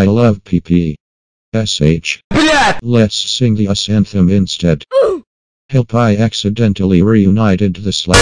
I love PP. SH. Let's sing the US anthem instead. Help I accidentally reunited the slash.